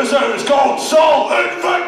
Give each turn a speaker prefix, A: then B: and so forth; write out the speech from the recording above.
A: It's called Soul Invictus.